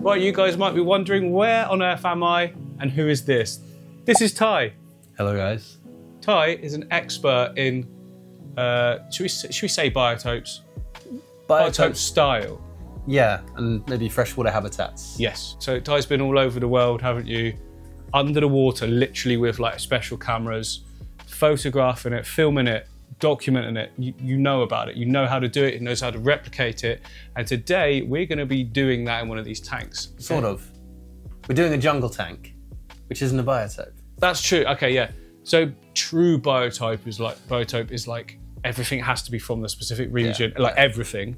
Right, you guys might be wondering where on earth am I and who is this? This is Tai. Hello, guys. Tai is an expert in, uh, should, we, should we say biotopes? Biotope style. Yeah, and maybe freshwater habitats. Yes. So Tai's been all over the world, haven't you? Under the water, literally with like special cameras, photographing it, filming it, documenting it. You, you know about it. You know how to do it. It knows how to replicate it. And today we're going to be doing that in one of these tanks. Sort of. We're doing a jungle tank, which isn't a biotope. That's true. Okay, yeah. So true biotype is like biotope is like everything has to be from the specific region, like everything,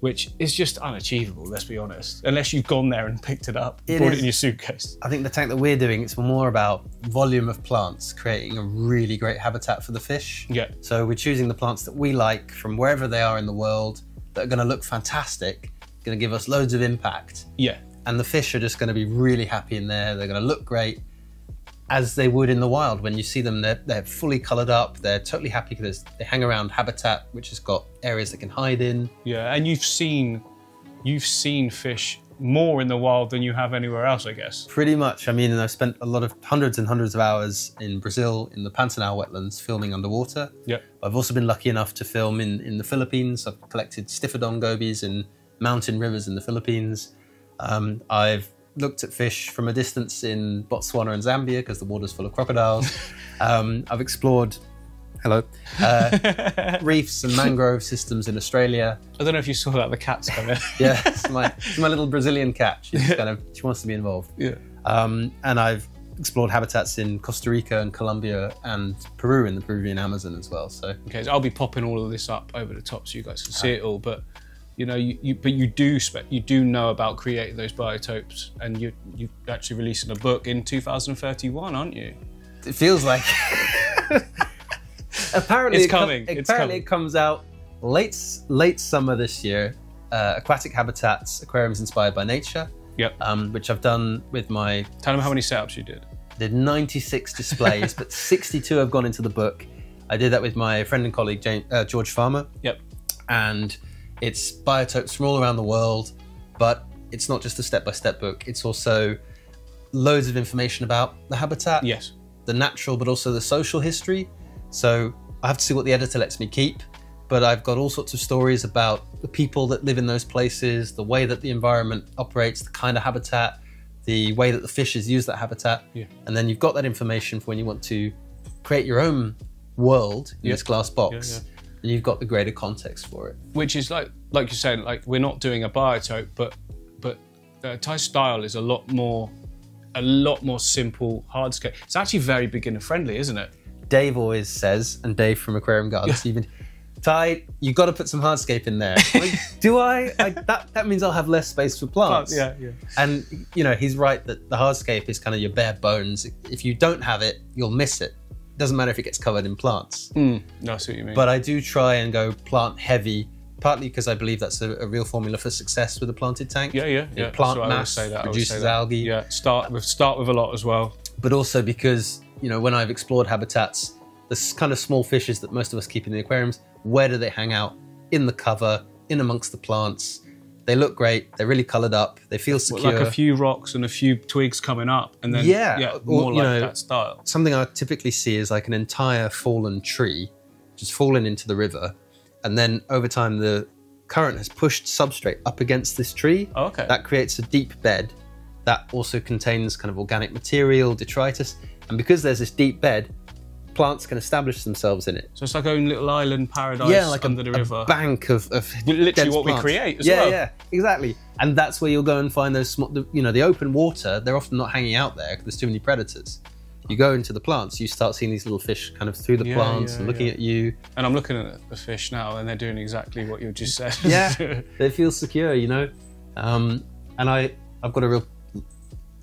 which is just unachievable. Let's be honest. Unless you've gone there and picked it up, It brought it is. in your suitcase. I think the tank that we're doing, it's more about volume of plants, creating a really great habitat for the fish. Yeah. So we're choosing the plants that we like from wherever they are in the world that are going to look fantastic, going to give us loads of impact. Yeah. And the fish are just going to be really happy in there. They're going to look great as they would in the wild. When you see them, they're, they're fully coloured up. They're totally happy because they hang around habitat, which has got areas they can hide in. Yeah. And you've seen, you've seen fish more in the wild than you have anywhere else, I guess. Pretty much. I mean, and I've spent a lot of hundreds and hundreds of hours in Brazil in the Pantanal wetlands filming underwater. Yeah. I've also been lucky enough to film in, in the Philippines. I've collected Stiphodon gobies in mountain rivers in the Philippines. Um, I've looked at fish from a distance in Botswana and Zambia because the water's full of crocodiles. um, I've explored, hello, uh, reefs and mangrove systems in Australia. I don't know if you saw that. The cat's coming. Yeah, it's my, it's my little Brazilian cat. She's kind of she wants to be involved. yeah. Um, and I've explored habitats in Costa Rica and Colombia and Peru in the Peruvian Amazon as well. So Okay, so I'll be popping all of this up over the top so you guys can see it all. But you know, you, you but you do spec you do know about creating those biotopes, and you you actually releasing a book in 2031, aren't you? it feels like apparently It's it com- coming, it's apparently coming. it comes out late late summer this year. Uh, aquatic habitats, aquariums inspired by nature, Yep. um, which I've done with my Tell them how many setups you did. did 96 displays, but 62 have gone into the book. I did that with my friend and colleague Jane, uh, George Farmer. Yep. and it's biotopes from all around the world. But it's not just a step-by-step book; it's also loads of information about the habitat, Yes. the natural, but also the social history. So I have to see what the editor lets me keep. But I've got all sorts of stories about the people that live in those places, the way that the environment operates, the kind of habitat, the way that the fishes use that habitat. Yeah. And then you've got that information for when you want to create your own world in Yeah. this glass box. Yeah, And you've got the greater context for it. Which is like like you're saying, like we're not doing a biotope, but but uh, Tai style is a lot more a lot more simple hardscape. It's actually very beginner friendly, isn't it? Dave always says, and Dave from Aquarium Gardens, even Tai, you've got to put some hardscape in there. Like, Do I? I? That that means I'll have less space for plants. yeah, yeah. And you know, he's right that the hardscape is kind of your bare bones. If you don't have it, you'll miss it. Doesn't matter if it gets covered in plants. Mm, no, I see what you mean. But I do try and go plant heavy, partly because I believe that's a, a real formula for success with a planted tank. yeah, yeah, yeah. plant That's what I always mass say that. I always reduces say that. algae. Yeah, start with start with a lot as well. but also because you know when I've explored habitats, the kind of small fishes that most of us keep in the aquariums, where do they hang out? In the cover, in amongst the plants. They look great. They're really coloured up. They feel secure. like a few rocks and a few twigs coming up, and then Yeah, yeah, more you like know, that style. Something I typically see is like an entire fallen tree, just fallen into the river, and then over time the current has pushed substrate up against this tree. Oh, okay. That creates a deep bed that also contains kind of organic material, detritus, and because there's this deep bed, plants can establish themselves in it. so it's like own little island paradise yeah, like under a, the a river. bank of, of Literally what we create as yeah, well. Yeah, exactly. And that's where you'll go and find those small, you know, the open water. They're often not hanging out there because there's too many predators. You go into the plants, you start seeing these little fish kind of through the Yeah, plants yeah, and looking at you. And I'm looking at the fish now, and they're doing exactly what you just said. Yeah, they feel secure, you know. Um, and I, I've got a real,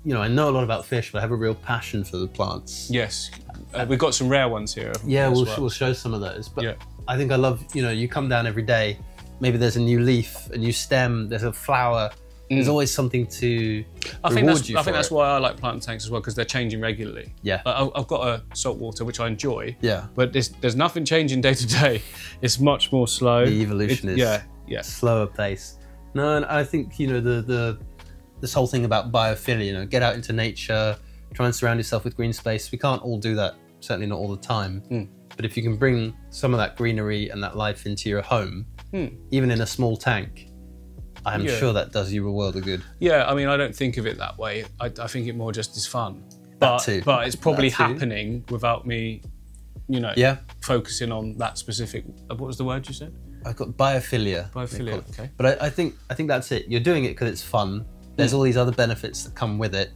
you know, I know a lot about fish, but I have a real passion for the plants. yes, uh, we've got some rare ones here. Yeah, we'll, well. we'll show some of those. But Yeah. I think I love, you know, you come down every day, maybe there's a new leaf, a new stem, there's a flower. There's always something to Mm. I think that's I think that's it. why I like plant tanks as well because they're changing regularly. Yeah. Like, I've got a saltwater which I enjoy. Yeah. But there's there's nothing changing day to day. It's much more slow. The evolution It- is yeah yeah. slower pace. No, and I think you know the the this whole thing about biophilia. You know, get out into nature, try and surround yourself with green space. We can't all do that. Certainly not all the time. Hmm. But if you can bring some of that greenery and that life into your home, even in a small tank, I am Hmm. Yeah. sure that does you a world of good. Yeah, I mean, I don't think of it that way. I, I think it more just is fun. But, too. but it's probably That too. happening without me, you know, Yeah, focusing on that specific. uh, What was the word you said? I've got biophilia. Biophilia, okay. But I, I think I think that's it. You're doing it because it's fun. There's all these other benefits that come with it.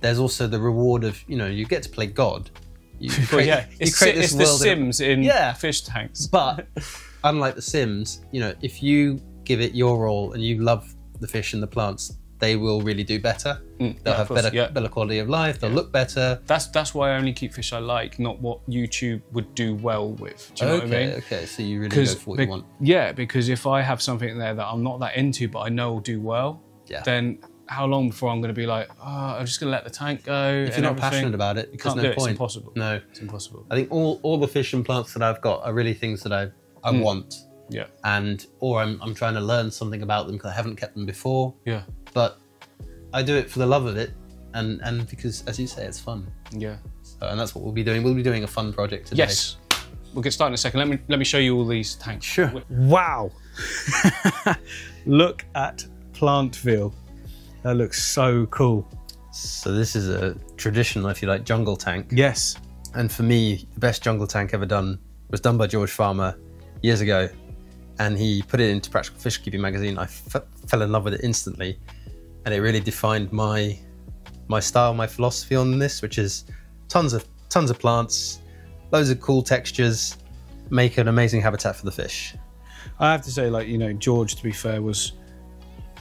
There's also the reward of you know you get to play God. You create, yeah, you it's, create it's this the world in- Sims in Yeah. fish tanks. But unlike The Sims, you know, if you give it your all and you love the fish and the plants, they will really do better. They'll Mm, yeah, have course, better yeah. better quality of life. They'll look better. That's that's why I only keep fish I like, not what YouTube would do well with. Do you know okay, what I mean? okay. So you really go for what you want. yeah, because if I have something there that I'm not that into, but I know will do well, Yeah. then how long before I'm going to be like, oh, I'm just going to let the tank go? If you're not passionate about it, you can't no do it. point. It's impossible. No. It's impossible. I think all, all the fish and plants that I've got are really things that I I Hmm. want, Yeah, and or I'm I'm trying to learn something about them because I haven't kept them before. yeah, But I do it for the love of it, and and because as you say, it's fun. yeah. So, and that's what we'll be doing. We'll be doing a fun project today. Yes. We'll get started in a second. Let me let me show you all these tanks. Sure. Wow. Look at Plantville. That looks so cool. So this is a traditional, if you like, jungle tank. Yes. And for me, the best jungle tank ever done was done by George Farmer years ago, and he put it into Practical Fish Keeping magazine. I f- fell in love with it instantly, and it really defined my my style, my philosophy on this, which is tons of tons of plants, loads of cool textures, make an amazing habitat for the fish. I have to say, like, you know, George, to be fair, was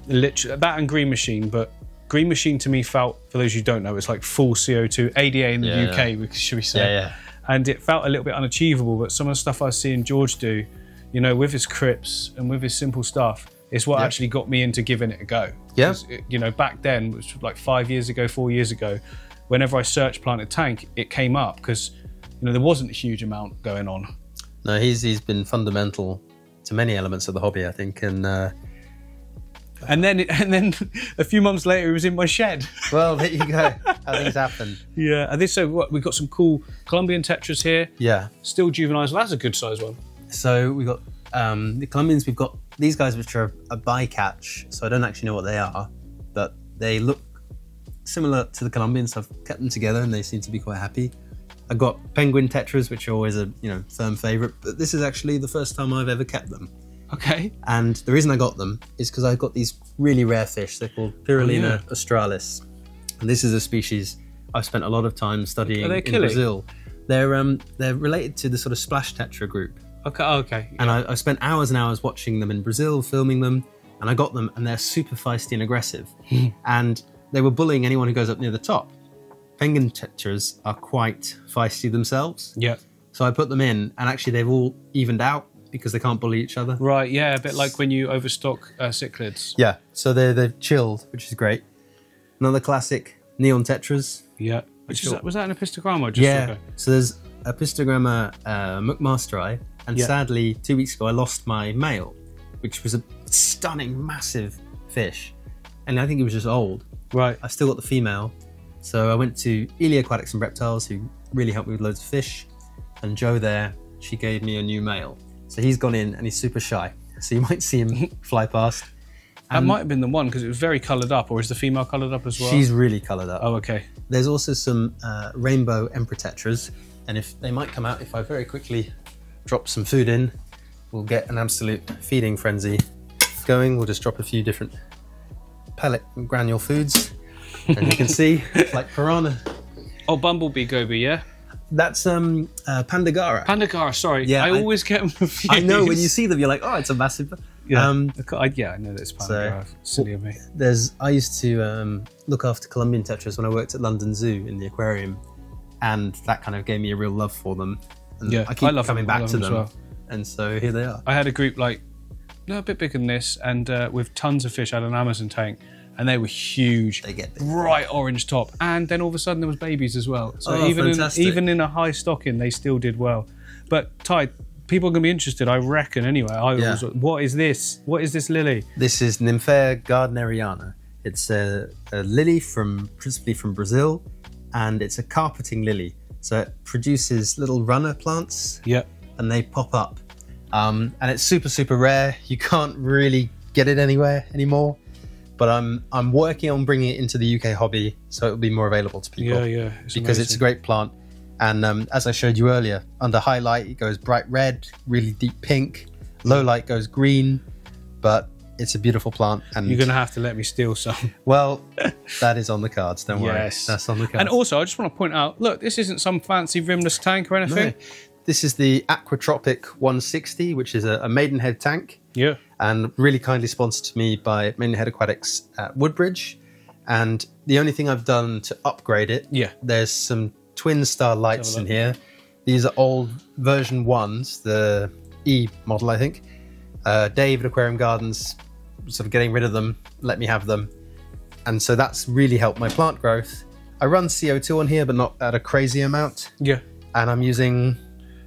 literally that and Green Machine, but Green Machine to me felt, for those who don't know, it's like full CO2, ADA in the Yeah, UK, we- should we say. Yeah, yeah. And it felt a little bit unachievable, but some of the stuff I was seeing George do, you know, with his crips and with his simple stuff, is what Yeah. actually got me into giving it a go. Yeah. it- You know, back then, which was like five years ago, four years ago, whenever I searched planted tank, it came up because, you know, there wasn't a huge amount going on. No, he's he's been fundamental to many elements of the hobby, I think, and. Uh, And then, and then a few months later, it was in my shed. well, there you go. How things happen. Yeah, and this so what we've got some cool Colombian tetras here, Yeah. still juveniles. That's a good size one. So we've got um, the Colombians. We've got these guys, which are a bycatch. So I don't actually know what they are, but they look similar to the Colombians. I've kept them together, and they seem to be quite happy. I've got penguin tetras, which are always a you know firm favourite, but this is actually the first time I've ever kept them. Okay. And the reason I got them is because I got these really rare fish. They're called Pyrrhulina Oh, yeah. australis, and this is a species I've spent a lot of time studying Are they in? Brazil. They're um they're related to the sort of splash tetra group. Okay. oh, okay. And I, I spent hours and hours watching them in Brazil, filming them, and I got them, and they're super feisty and aggressive. and they were bullying anyone who goes up near the top. Penguin tetras are quite feisty themselves. Yeah. So I put them in, and actually they've all evened out because they can't bully each other. Right. Yeah. A bit like when you overstock uh, cichlids. Yeah. So they're, they've chilled, which is great. Another classic, neon tetras. Yeah. Which is was that an apistogramma? Just Yeah. okay. So there's Apistogramma uh, McMasteri, and Yeah. sadly, two weeks ago, I lost my male, which was a stunning, massive fish. And I think it was just old. Right. I've still got the female. So I went to Ely Aquatics and Reptiles, who really helped me with loads of fish. And Joe there, she gave me a new male. So he's gone in and he's super shy. So you might see him fly past. That might have been the one because it was very coloured up, or is the female coloured up as well? She's really coloured up. Oh, okay. There's also some uh, rainbow emperor tetras, and if they might come out if I very quickly drop some food in, we'll get an absolute feeding frenzy going. We'll just drop a few different pellet and granule foods, and you can see it's like piranha. Oh, bumblebee goby. Yeah. That's um uh, Pandagara. Pandagara. Sorry. Yeah, I, I- always get them confused. I know when you see them, you're like, oh, it's a massive. Yeah. Um, I, yeah. I know that it's Pandagara. Silly of me. there's I used to um, look after Colombian tetras when I worked at London Zoo in the aquarium, and that kind of gave me a real love for them. And Yeah, I keep I love coming them. Back love to them as them, well. and so here they are. I had a group like no, a bit bigger than this, and uh, with tons of fish. I had an Amazon tank, and they were huge. They get big. bright orange top, and then all of a sudden there was babies as well. So Oh, even in, even in a high stocking, they still did well. But Tai, people are gonna be interested, I reckon. Anyway, I Yeah. was, what is this? What is this lily? This is Nymphaea gardneriana. It's a, a lily from principally from Brazil, and it's a carpeting lily. So it produces little runner plants, Yep. and they pop up. Um, and it's super super rare. You can't really get it anywhere anymore. But I'm I'm working on bringing it into the UK hobby, so it will be more available to people Yeah, yeah. because it's a great plant. And um, as I showed you earlier, under high light it goes bright red, really deep pink. Low light goes green, but it's a beautiful plant. And You're going to have to let me steal some. well, that is on the cards. Don't worry, Yes. that's on the cards. And also, I just want to point out look, this isn't some fancy rimless tank or anything. No. This is the Aquatropic 160, which is a, a Maidenhead tank, Yeah. and really kindly sponsored to me by Maidenhead Aquatics at Woodbridge. And the only thing I've done to upgrade it, Yeah. there's some twin star lights in here. These are old version ones, the E model, I think. Uh, Dave at Aquarium Gardens, sort of getting rid of them, let me have them. And so that's really helped my plant growth. I run CO2 on here, but not at a crazy amount. Yeah. And I'm using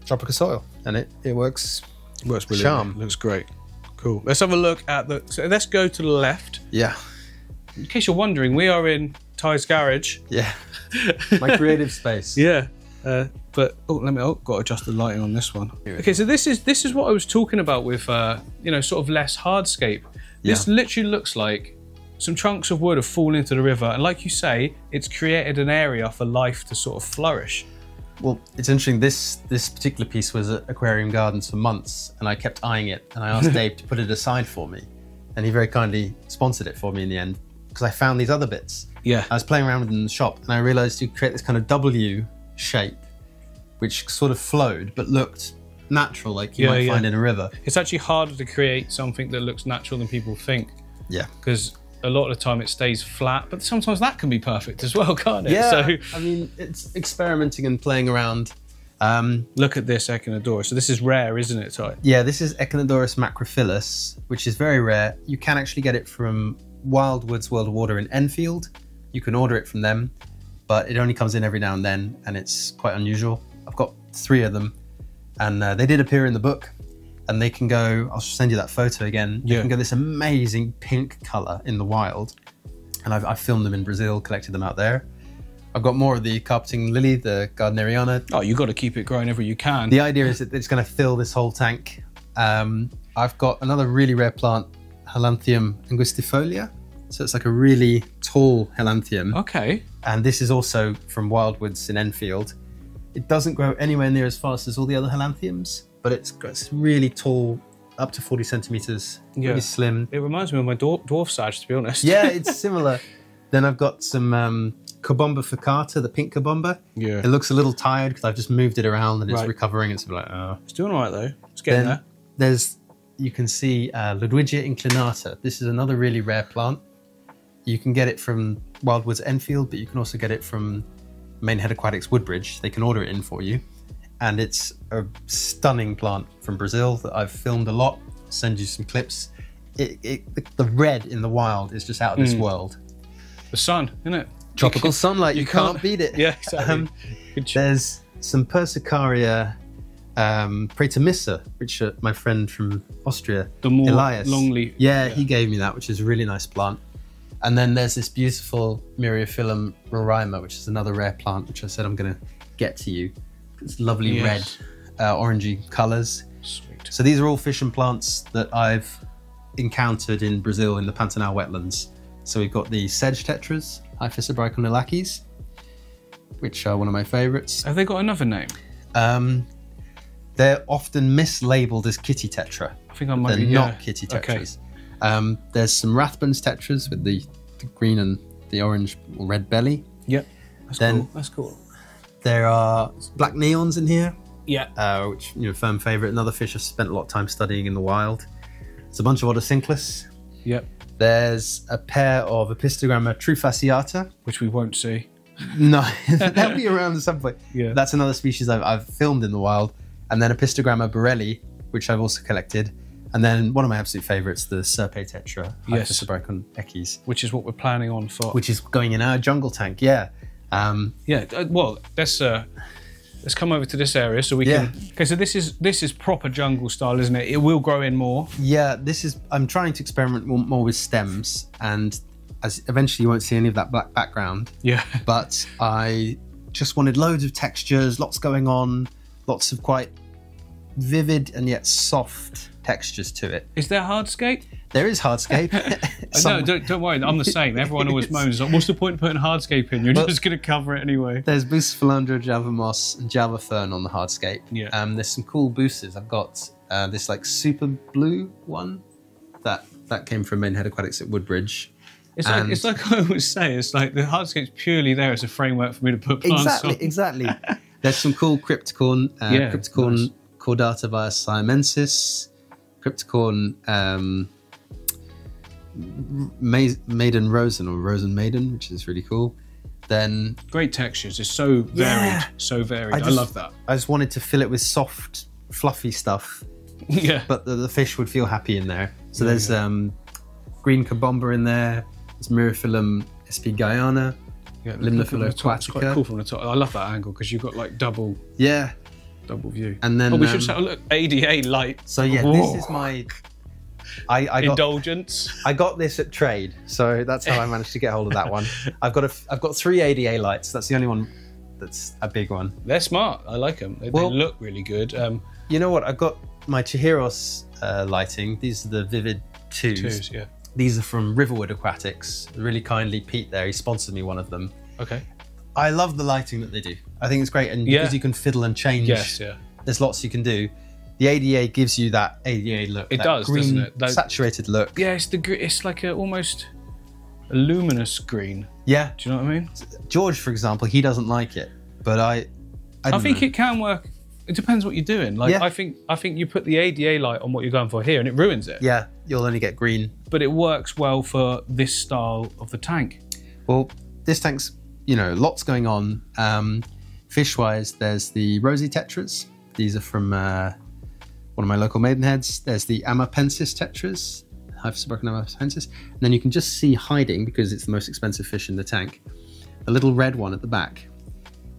tropical soil, and it, it works. Works brilliantly. Charm. Looks great. Cool. Let's have a look at the. So let's go to the left. Yeah, In case you're wondering, we are in Tai's garage. yeah. my creative space. Yeah. Uh, but oh, let me. Oh, got to adjust the lighting on this one. Okay, so this is this is what I was talking about with uh, you know sort of less hardscape. This Yeah. literally looks like some chunks of wood have fallen into the river, and like you say, it's created an area for life to sort of flourish. Well, it's interesting. This this particular piece was at Aquarium Gardens for months, and I kept eyeing it. And I asked Dave to put it aside for me, and he very kindly sponsored it for me in the end because I found these other bits. Yeah. I was playing around with them in the shop, and I realised you create this kind of W shape, which sort of flowed but looked natural, like you Yeah, might yeah. find in a river. It's actually harder to create something that looks natural than people think Yeah. because a lot of the time it stays flat, but sometimes that can be perfect as well, can't it? Yeah. So I mean, it's experimenting and playing around. Um, look at this Echinodorus. So this is rare, isn't it, Tai? Yeah, this is Echinodorus macrophyllus, which is very rare. You can actually get it from Wildwoods World of Water in Enfield. You can order it from them, but it only comes in every now and then, and it's quite unusual. I've got three of them, and uh, they did appear in the book. And they can go. I'll send you that photo again. They Yeah. can go this amazing pink color in the wild, and I've, I've filmed them in Brazil, collected them out there. I've got more of the carpeting lily, the Gardneriana, Oh, you got to keep it growing every you can. the idea is that it's going to fill this whole tank. Um, I've got another really rare plant, Helanthium angustifolia. So it's like a really tall Helanthium. Okay. And this is also from Wildwoods in Enfield. It doesn't grow anywhere near as fast as all the other Helanthiums, but it's, got- it's really tall, up to 40 centimeters, Yeah. really slim. It reminds me of my dwar- dwarf sage, to be honest. Yeah, it's similar. then I've got some um, Cabomba furcata, the pink Cabomba. Yeah. It looks a little tired because I've just moved it around and it's Right. recovering. It's like, oh. It's doing all right, though. It's getting Then there. there's you can see uh, Ludwigia inclinata. This is another really rare plant. You can get it from Wildwoods Enfield, but you can also get it from Maidenhead Aquatics Woodbridge. They can order it in for you, and it's a stunning plant from Brazil that I've filmed a lot. Send you some clips. It, it, the, red in the wild is just out of this Mm. world. The sun, isn't it? Tropical sunlight, you, can't, can't- beat it. Yeah, exactly. Um, there's some Persicaria um, praetermissa, which uh, my friend from Austria, The more Elias, yeah, yeah. he gave me that, which is a really nice plant. And then there's this beautiful Myriophyllum roraima, which is another rare plant, which I said I'm going to get to you. It's lovely Yes. red, uh, orangey colours. Sweet. So these are all fish and plants that I've encountered in Brazil in the Pantanal wetlands. So we've got the sedge tetras, Hyphessobrycon which are one of my favourites. Have they got another name? Um, they're often mislabeled as kitty tetra. I think I might They're be. not yeah. kitty Okay. tetras. Um, there's some Rathbun's tetras with the, the green and the orange or red belly. Yep. That's Then- cool. That's cool. There are black neons in here, Yeah. uh, which you know, firm favourite. Another fish I've spent a lot of time studying in the wild. It's a bunch of Otocinclus. Yep. There's a pair of Apistogramma trifasciata. Which we won't see. No, that'll be around at some point. Yeah. That's another species I've, I've filmed in the wild. And then Apistogramma borelli, which I've also collected. And then one of my absolute favourites, the serpae tetra, Yes. Hyphessobrycon eques, Which is what we're planning on for. which is going in our jungle tank. Yeah. Um, yeah. uh, Well, let's uh, let's come over to this area so we Yeah. can. Okay. So this is this is proper jungle style, isn't it? It will grow in more. yeah, this is, I'm trying to experiment more, more with stems. And as eventually you won't see any of that black background. Yeah. But I just wanted loads of textures, lots going on, lots of quite vivid and yet soft textures to it. Is there hardscape? There is hardscape. no, don't, don't worry. I'm the same. Everyone always moans. Like, What's the point of putting hardscape in? You're Well- just going to cover it anyway. There's Bucephalandra, Java Moss, and Java Fern on the hardscape. Yeah. Um, there's some cool boosters. I've got uh, this like super blue one that that came from Maidenhead Aquatics at Woodbridge. It's like And- it's like I always say. It's like the hardscape's purely there as a framework for me to put plants Exactly, on. exactly. There's some cool Cryptocoryne, uh, Yeah, Cryptocoryne nice. cordata via Siamensis, Cryptocoryne um, Maiden Rosen or Rosen Maiden, which is really cool. Then Great textures. It's so varied. Yeah. So varied. I, just- love that. I just wanted to fill it with soft, fluffy stuff, yeah. but the, the fish would feel happy in there. So there's um, green cabomba in there. There's Myriophyllum sp Guyana. yeah Limnophila look from the top. It's quite cool from the top. I love that angle because you've got like double Yeah, double view. and then oh, we um, should say, oh, look, ADA light So yeah, Whoa. this is my. I, I got indulgence. I got this at trade, so that's how I managed to get hold of that one. I've got a I've got three ADA lights. That's the only one that's a big one. They're smart. I like them. They, Well- they look really good. Um, You know what? I've got my Chihiros uh, lighting. These are the Vivid twos. twos, yeah. These are from Riverwood Aquatics. Really kindly, Pete there. He sponsored me one of them. Okay. I love the lighting that they do. I think it's great, and Yeah. because you can fiddle and change. Yes, yeah. There's lots you can do. The ADA gives you that ADA look. It that does, green, doesn't it? That- saturated look. Yeah, it's the it's like a almost a luminous green. Yeah. Do you know what I mean? George, for example, he doesn't like it, but I. I, I think know. it can work. It depends what you're doing. Like Yeah. I think I think you put the ADA light on what you're going for here, and it ruins it. Yeah, you'll only get green. But it works well for this style of the tank. Well, this tank's, you know, lots going on. Um, fish wise, there's the rosy tetras. These are from uh, one of my local maidenheads. There's the Amapensis tetras, Hyphessobrycon Amapensis. And then you can just see hiding, because it's the most expensive fish in the tank, the little red one at the back.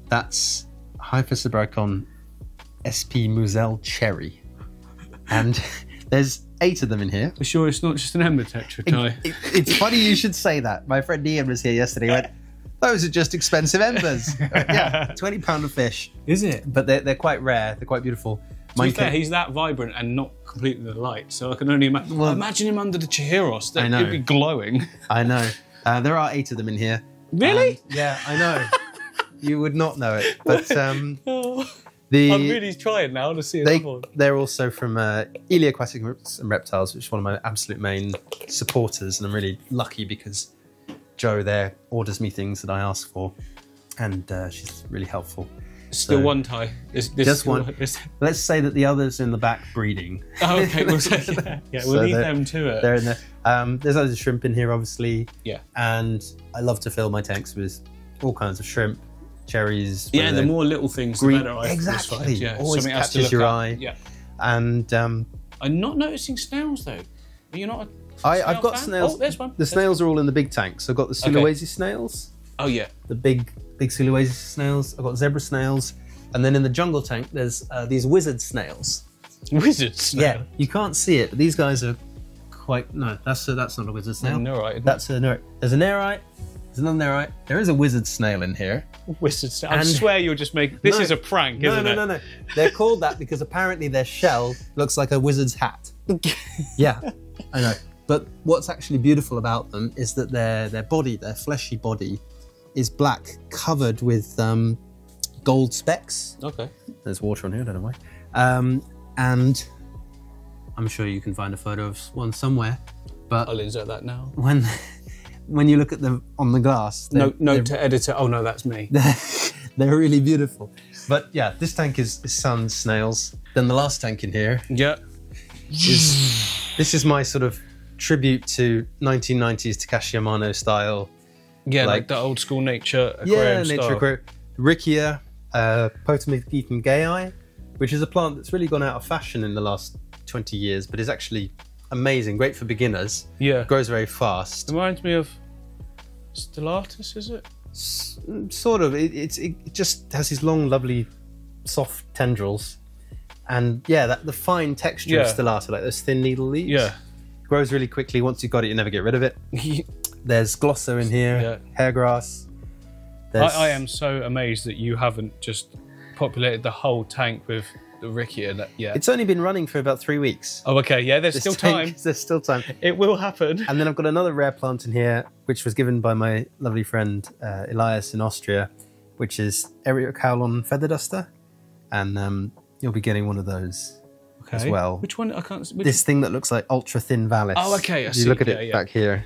That's Hyphessobrycon SP Muselle Cherry. And there's eight of them in here. For sure, it's not just an ember tetra Tai. It- it's funny you should say that. My friend Ian was here yesterday. He went, "Those are just expensive embers." yeah, twenty pound of fish, Is it? but they're, they're quite rare. They're quite beautiful. To be fair, he's that vibrant and not completely the light, so I can only imagine. Well- imagine him under the Chihiros. That I know. He'd be glowing. I know. Uh, there are eight of them in here. Really? And- yeah, I know. you would not know it, but um, Oh, the I'm really trying now to see they another one. they're also from uh, Ely Aquatic and Reptiles, which is one of my absolute main supporters, and I'm really lucky because Joe there orders me things that I ask for, and uh, she's really helpful. Still so- one Tai. This, this Just one. Let's say that the others in the back breeding. Oh, okay, we'll say, yeah, yeah, we'll So leave them to it. They're in there. Um, there's loads of shrimp in here, obviously, Yeah, and I love to fill my tanks with all kinds of shrimp, cherries. yeah. The more little things, green- the better. I exactly. Find. Yeah, Always something catches your at. eye. Yeah, and um, I'm not noticing snails though. Are you not? A I, snail I've got fan? snails. Oh, there's one. The There's- snails are all in the big tanks. I've got the Okay. Sulawesi snails, Oh yeah. the big big Sulawesi snails. I've got zebra snails, and then in the jungle tank there's uh, these wizard snails. Wizard snail. Yeah, you can't see it, but these guys are quite. No, that's a, that's not a wizard snail. No, right. That's a nerite. There's a nerite. There's another nerite. There is a wizard snail in here. Wizard snail. I And- swear you're just making. This No. is a prank, No, isn't it? no, it? no, no. They're called that because apparently their shell looks like a wizard's hat. Yeah, I know. But what's actually beautiful about them is that their their body, their fleshy body, is black, covered with um, gold specks. Okay. There's water on here. I don't know why. Um, and I'm sure you can find a photo of one somewhere. But I'll insert that now. when when you look at them on the glass, they're, Note, to editor. Oh no, that's me. they're, they're really beautiful. But yeah, this tank is, is sun snails. Then the last tank in here Yeah. is this is my sort of tribute to 1990s Takashi Amano style. Yeah, like, Like- the old school nature Yeah, nature style. aquarium. Riccia, uh, Potamogeton gayi, which is a plant that's really gone out of fashion in the last 20 years, but is actually amazing, great for beginners. Yeah. Grows very fast. Reminds me of Stellatus, is it? S- sort of. It, it's it just has these long, lovely, soft tendrils, and yeah, that the fine texture of Yeah. stellata, like those thin needle leaves. Yeah. grows really quickly. Once you've got it, you never get rid of it. There's Glosso in here, Yeah. Hairgrass. I, I am so amazed that you haven't just populated the whole tank with the Ricky in it yet. It's only been running for about three weeks. oh, okay. Yeah, there's This still tank- time. There's still time. It will happen. And then I've got another rare plant in here, which was given by my lovely friend uh, Elias in Austria, which is Eriocaulon feather duster. And um, you'll be getting one of those. as well. Which one? I can't. Which, This thing that looks like ultra thin valis. Oh, okay, I If you see. look at Yeah, it yeah. back here.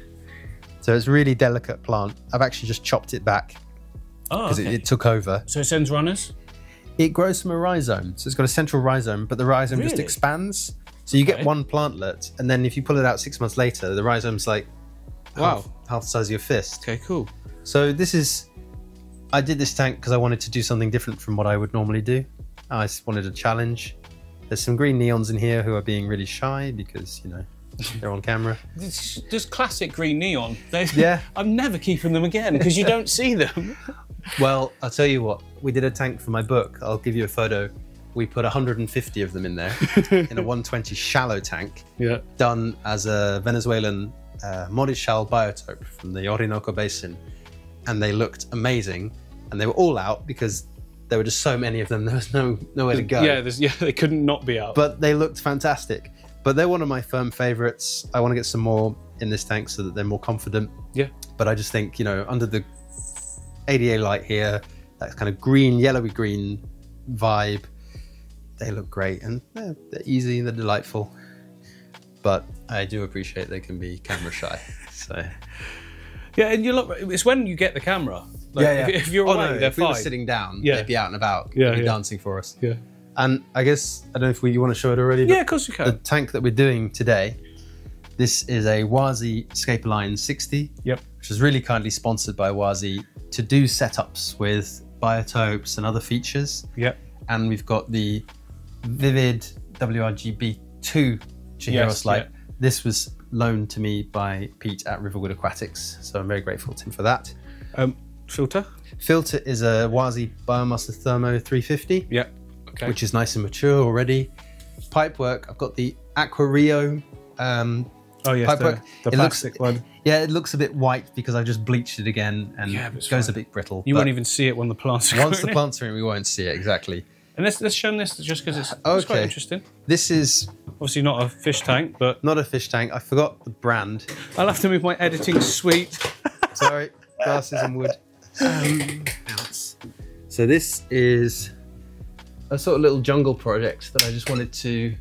So it's really delicate plant. I've actually just chopped it back oh, because okay. it, it took over. so it sends runners. It grows from a rhizome. So it's got a central rhizome, but the rhizome just expands. So you get one plantlet, and then if you pull it out six months later, the rhizome's like Wow. half, half the size of your fist. Okay, cool. So this is, I did this tank because I wanted to do something different from what I would normally do. I just wanted a challenge. There's some green neons in here who are being really shy because you know they're on camera. This, this classic green neon. They, Yeah. I'm never keeping them again because you don't see them. Well, I'll tell you what. We did a tank for my book. I'll give you a photo. We put 150 of them in there in a 120 shallow tank, Yeah. done as a Venezuelan uh, Morichal biotope from the Orinoco Basin, and they looked amazing. And they were all out because there were just so many of them. There was no nowhere to go. Yeah, yeah, they couldn't not be out. but they looked fantastic. But they're one of my firm favorites. I want to get some more in this tank so that they're more confident. yeah, But I just think, you know, under the ADA light here, that kind of green, yellowy green vibe, they look great and they're, they're easy, they're delightful. But I do appreciate they can be camera shy. So yeah, and you look. It's when you get the camera. Like, If, if you're oh, away, no, they're if we were sitting down, Yeah. they'd be out and about, Yeah, yeah. dancing for us. yeah, And I guess I don't know if we, you want to show it already. yeah, of course you can. the tank that we're doing today, this is a Oase ScaperLine 60, Yep. which is really kindly sponsored by Oase to do setups with biotopes and other features. Yep. And we've got the Vivid WRGB2 Chihiros Yes, light. yeah. This was loaned to me by Pete at Riverwood Aquatics, so I'm very grateful to him for that. Um, filter. Filter is a Oase Biomaster Thermo 350 Yeah. Okay. which is nice and mature already. Pipework, I've got the Aqua Rio. Um, oh yes, pipework. the, the It looks- one. yeah, it looks a bit white because I just bleached it again and Yeah, it goes fine. a bit brittle. You won't even see it when the plants are once the plants are in, we won't see it exactly. And let's let's show them this just because it's, it's quite interesting. This is Obviously not a fish tank, but not a fish tank. I forgot the brand. I'll have to move my editing suite. Sorry, glasses and wood. Um, so this is a sort of little jungle project that I just wanted to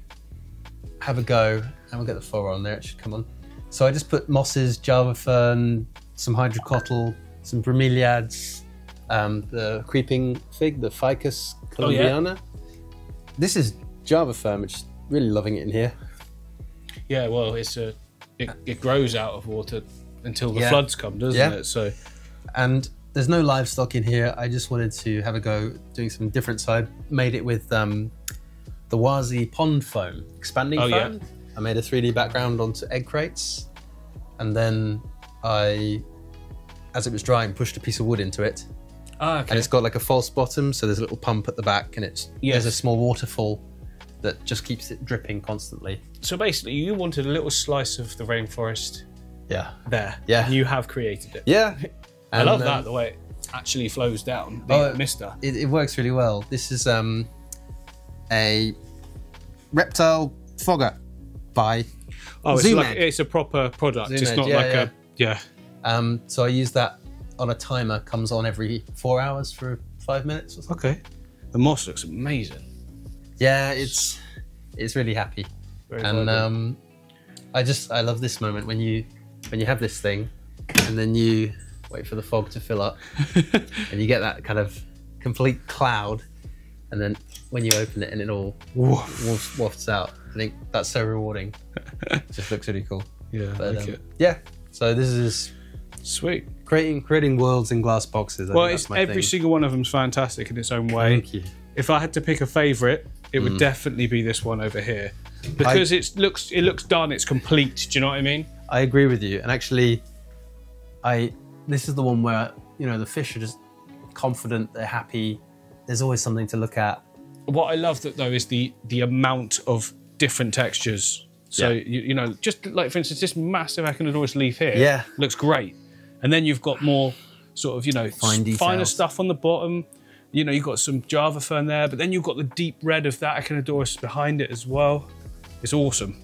have a go. And we'll get the fora on there. It should come on. So I just put mosses, java fern, some hydrocotyle, some bromeliads, um, the creeping fig, the Ficus Oh, yeah. columbiana. This is java fern, which is really loving it in here. Yeah, well, it's a it, it grows out of water until the Yeah. floods come, doesn't Yeah. it? So and there's no livestock in here. I just wanted to have a go doing some different. So I made it with um, the Oase pond foam, expanding Oh, yeah. foam. I made a 3D background onto egg crates, and then I, as it was drying, pushed a piece of wood into it, ah, and it's got like a false bottom. So there's a little pump at the back, and it's Yes. there's a small waterfall that just keeps it dripping constantly. So basically, you wanted a little slice of the rainforest Yeah, there. Yeah. and you have created it. yeah. I And, love um, that the way it actually flows down. The Oh, mister. it, it works really well. This is um, a reptile fogger by. Oh, it's like it's a proper product. Zoom it's not yeah, like yeah. a yeah. Um, so I use that on a timer. Comes on every four hours for five minutes or something. Okay. The moss looks amazing. Yeah, it's it's really happy, Very and um, I just I love this moment when you when you have this thing, and then you wait for the fog to fill up, and you get that kind of complete cloud, and then when you open it and it all Woof. wafts, wafts out. I think that's so rewarding. just looks really cool. Yeah, But, like um, yeah, so this is Sweet. creating creating worlds in glass boxes. I Well, it's every thing. single one of them's fantastic in its own way. Thank you. If I had to pick a favourite, it Mm. would definitely be this one over here because it looks it looks done. It's complete. Do you know what I mean? I agree with you. And actually, I this is the one where you know the fish are just confident, they're happy. There's always something to look at. What I love that though is the the amount of different textures. So Yeah. you, you know, just like for instance, this massive Echinodorus leaf here Yeah. looks great. And then you've got more sort of, you know, finer stuff on the bottom. You know, you've got some Java fern there, but then you've got the deep red of that Echinodorus behind it as well. It's awesome.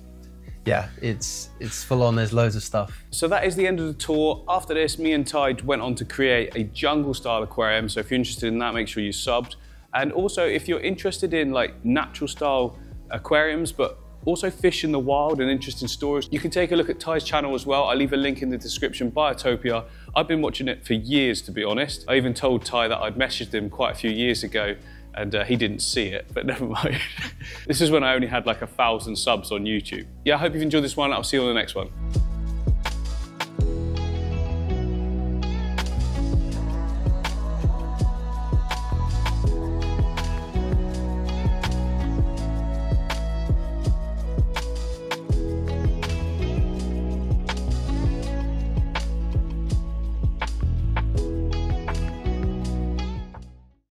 Yeah, it's it's full on. There's loads of stuff. So that is the end of the tour. After this, me and Tide went on to create a jungle style aquarium. So if you're interested in that, make sure you subbed. And also, if you're interested in like natural style aquariums, but also fish in the wild and interesting stories, you can take a look at Tai's channel as well. I'll leave a link in the description, Biotopia. I've been watching it for years, to be honest. I even told Tai that I'd messaged him quite a few years ago and uh, he didn't see it, but never mind. this is when I only had like a thousand subs on YouTube. Yeah, I hope you've enjoyed this one. I'll see you on the next one.